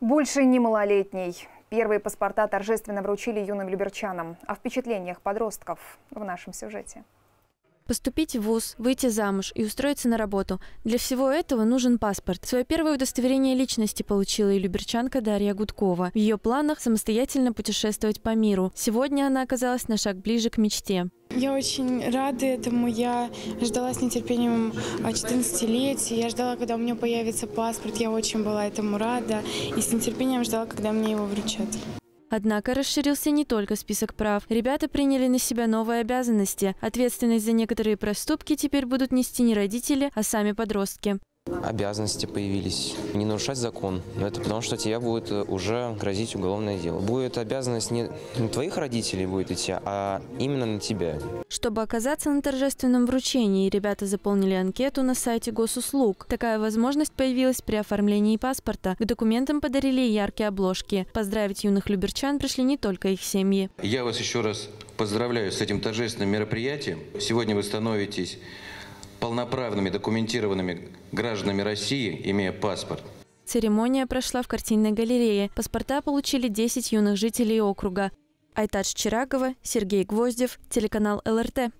Больше не малолетний. Первые паспорта торжественно вручили юным люберчанам. О впечатлениях подростков в нашем сюжете. Поступить в ВУЗ, выйти замуж и устроиться на работу. Для всего этого нужен паспорт. Свое первое удостоверение личности получила и люберчанка Дарья Гудкова. В ее планах самостоятельно путешествовать по миру. Сегодня она оказалась на шаг ближе к мечте. Я очень рада этому. Я ждала с нетерпением 14-летия. Я ждала, когда у меня появится паспорт. Я очень была этому рада. И с нетерпением ждала, когда мне его вручат. Однако расширился не только список прав. Ребята приняли на себя новые обязанности. Ответственность за некоторые проступки теперь будут нести не родители, а сами подростки обязанности появились. Не нарушать закон. Но это потому, что тебе будет э, уже грозить уголовное дело. Будет обязанность не на твоих родителей будет идти, а именно на тебя. Чтобы оказаться на торжественном вручении, ребята заполнили анкету на сайте госуслуг. Такая возможность появилась при оформлении паспорта. К документам подарили яркие обложки. Поздравить юных люберчан пришли не только их семьи. Я вас еще раз поздравляю с этим торжественным мероприятием. Сегодня вы становитесь полноправными документированными гражданами России, имея паспорт. Церемония прошла в картинной галерее. Паспорта получили 10 юных жителей округа. Айтадж Чирагова, Сергей Гвоздев, телеканал ЛРТ.